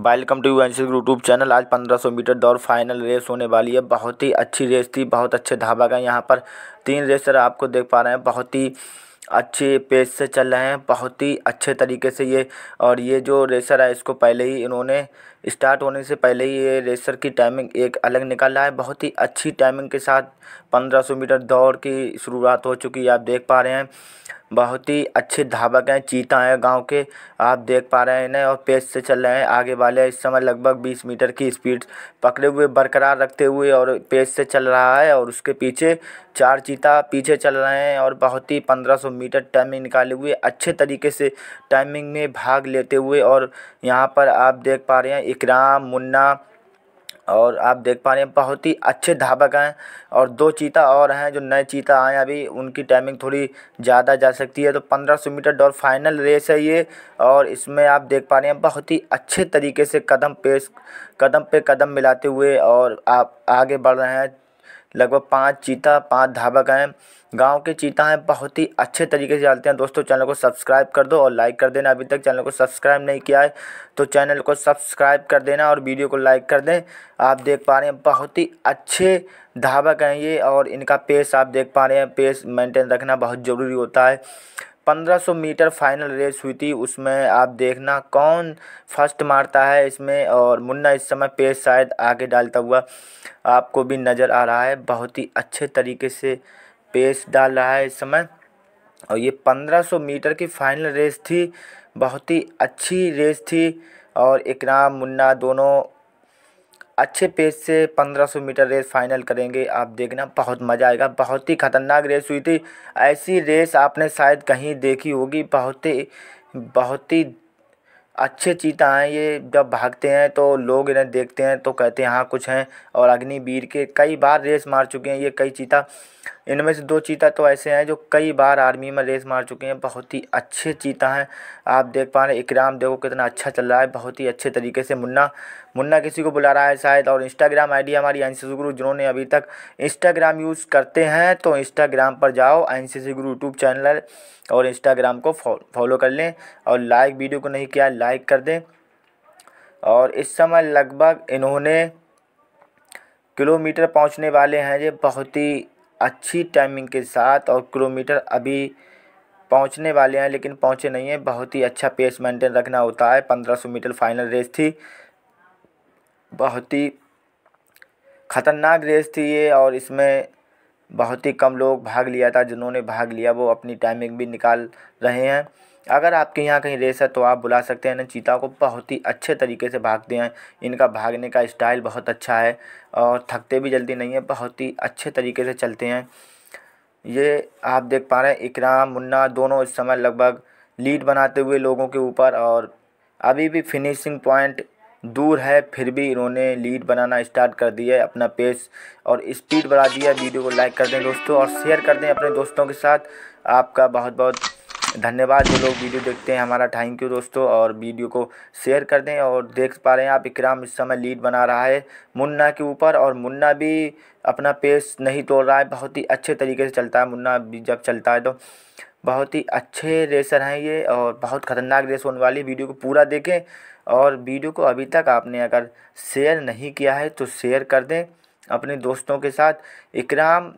Welcome to NC YouTube channel आज 1500 metre दौड़ final race होने वाली है। बहुत ही अच्छी रेस थी, बहुत अच्छे धाबा का। यहाँ पर तीन रेसर आपको देख पा रहे हैं। बहुत ही अच्छे पेस से चल रहे हैं। बहुत ही अच्छे तरीके से ये और ये जो रेसर है इसको पहले ही इन्होंने स्टार्ट होने से पहले ही ये रेसर की टाइमिंग एक अलग निकल रहा है। बहुत ही अच्छी टाइमिंग के साथ 1500 मीटर दौड़ की शुरुआत हो चुकी है। आप देख पा रहे हैं। बहुत ही अच्छे धावक हैं चीता हैं गाँव के। आप देख पा रहे हैं इन्हें और पेस से चल रहे हैं। आगे वाले इस समय लगभग 20 मीटर की स्पीड पकड़े हुए, बरकरार रखते हुए और पेस से चल रहा है और उसके पीछे चार चीता पीछे चल रहे हैं और बहुत ही 1500 मीटर टाइमिंग निकाले हुए, अच्छे तरीके से टाइमिंग में भाग लेते हुए और यहाँ पर आप देख पा रहे हैं, इकराम, मुन्ना और आप देख पा रहे हैं, बहुत ही अच्छे धावक हैं और दो चीता और हैं, जो नए चीता आए हैं अभी, उनकी टाइमिंग थोड़ी ज़्यादा जा सकती है। तो 1500 मीटर दौड़ फाइनल रेस है ये और इसमें आप देख पा रहे हैं, बहुत ही अच्छे तरीके से कदम पेश, कदम पे कदम मिलाते हुए और आप आगे बढ़ रहे हैं। लगभग पाँच चीता, पाँच धावक हैं। गाँव के चीता हैं, बहुत ही अच्छे तरीके से चलते हैं। दोस्तों, चैनल को सब्सक्राइब कर दो और लाइक कर देना। अभी तक चैनल को सब्सक्राइब नहीं किया है तो चैनल को सब्सक्राइब कर देना और वीडियो को लाइक कर दें। आप देख पा रहे हैं, बहुत ही अच्छे धावक हैं ये और इनका पेस आप देख पा रहे हैं। पेस मेंटेन रखना बहुत ज़रूरी होता है। पंद्रह सौ मीटर फाइनल रेस हुई थी। उसमें आप देखना कौन फ़र्स्ट मारता है इसमें, और मुन्ना इस समय पेस शायद आगे डालता हुआ आपको भी नज़र आ रहा है। बहुत ही अच्छे तरीके से पेस डाल रहा है इस समय। और ये पंद्रह सौ मीटर की फाइनल रेस थी। बहुत ही अच्छी रेस थी। और इकराम मुन्ना दोनों अच्छे पेस से 1500 मीटर रेस फाइनल करेंगे। आप देखना, बहुत मज़ा आएगा। बहुत ही ख़तरनाक रेस हुई थी। ऐसी रेस आपने शायद कहीं देखी होगी। बहुत ही बहुत ही अच्छे चीता हैं, ये जब भागते हैं तो लोग इन्हें देखते हैं तो कहते हैं हाँ कुछ हैं। और अग्निवीर के कई बार रेस मार चुके हैं, ये कई चीता। इनमें से दो चीता तो ऐसे हैं जो कई बार आर्मी में रेस मार चुके हैं। बहुत ही अच्छे चीता हैं। आप देख पा रहे हैं, इकराम, देखो कितना अच्छा चल रहा है। बहुत ही अच्छे तरीके से मुन्ना मुन्ना किसी को बुला रहा है शायद, और इंस्टाग्राम आईडी हमारी एन गुरु जिन्होंने अभी तक इंस्टाग्राम यूज़ करते हैं तो इंस्टाग्राम पर जाओ एन गुरु यूट्यूब चैनल और इंस्टाग्राम को फॉलो कर लें। और लाइक वीडियो को नहीं किया लाइक कर दें। और इस समय लगभग इन्होंने किलोमीटर पहुँचने वाले हैं ये बहुत ही अच्छी टाइमिंग के साथ और किलोमीटर अभी पहुँचने वाले हैं, लेकिन पहुँचे नहीं हैं। बहुत ही अच्छा पेस मेंटेन रखना होता है। पंद्रह सौ मीटर फाइनल रेस थी। बहुत ही ख़तरनाक रेस थी ये और इसमें बहुत ही कम लोग भाग लिया था। जिन्होंने भाग लिया, वो अपनी टाइमिंग भी निकाल रहे हैं। अगर आपके यहाँ कहीं रेस है तो आप बुला सकते हैं। ना चीता को बहुत ही अच्छे तरीके से भागते हैं। इनका भागने का स्टाइल बहुत अच्छा है और थकते भी जल्दी नहीं है, बहुत ही अच्छे तरीके से चलते हैं। ये आप देख पा रहे हैं, इकराम, मुन्ना दोनों इस समय लगभग लीड बनाते हुए लोगों के ऊपर और अभी भी फिनिशिंग पॉइंट दूर है, फिर भी इन्होंने लीड बनाना स्टार्ट कर दिया है अपना पेस और स्पीड बढ़ा दिया वीडियो को लाइक कर दें दोस्तों और शेयर कर दें अपने दोस्तों के साथ। आपका बहुत बहुत धन्यवाद, जो लोग वीडियो देखते हैं हमारा। थैंक यू दोस्तों, और वीडियो को शेयर कर दें और देख पा रहे हैं आप, इकराम इस समय लीड बना रहा है मुन्ना के ऊपर। और मुन्ना भी अपना पेस नहीं तोड़ रहा है, बहुत ही अच्छे तरीके से चलता है मुन्ना भी जब चलता है तो। बहुत ही अच्छे रेसर हैं ये, और बहुत ख़तरनाक रेस होने वाली वीडियो को पूरा देखें और वीडियो को अभी तक आपने अगर शेयर नहीं किया है तो शेयर कर दें अपने दोस्तों के साथ। इकराम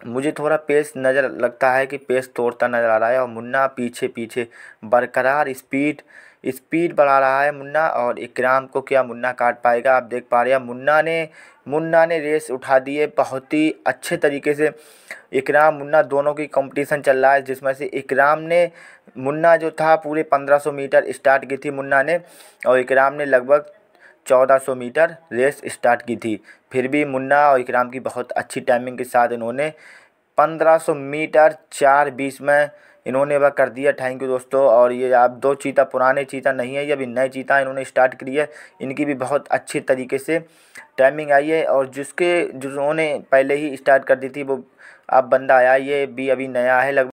मुझे थोड़ा पेस नज़र लगता है कि पेस तोड़ता नज़र आ रहा है और मुन्ना पीछे पीछे बरकरार स्पीड स्पीड बढ़ा रहा है मुन्ना और इकराम को क्या मुन्ना काट पाएगा आप देख पा रहे हैं। मुन्ना ने मुन्ना ने रेस उठा दी है बहुत ही अच्छे तरीके से। इकराम मुन्ना दोनों की कंपटीशन चल रहा है जिसमें से इकराम ने, मुन्ना जो था पूरे 1500 मीटर स्टार्ट की थी मुन्ना ने और इकराम ने लगभग 1400 मीटर रेस स्टार्ट की थी। फिर भी मुन्ना और इकराम की बहुत अच्छी टाइमिंग के साथ इन्होंने 1500 मीटर चार बीस में इन्होंने वह कर दिया। थैंक यू दोस्तों, और ये आप दो चीता, पुराने चीता नहीं है, ये अभी नए चीता इन्होंने स्टार्ट करी है। इनकी भी बहुत अच्छी तरीके से टाइमिंग आई है, और जिसके जिन्होंने पहले ही स्टार्ट कर दी थी, वो अब बंदा आया, ये भी अभी नया है लगभग।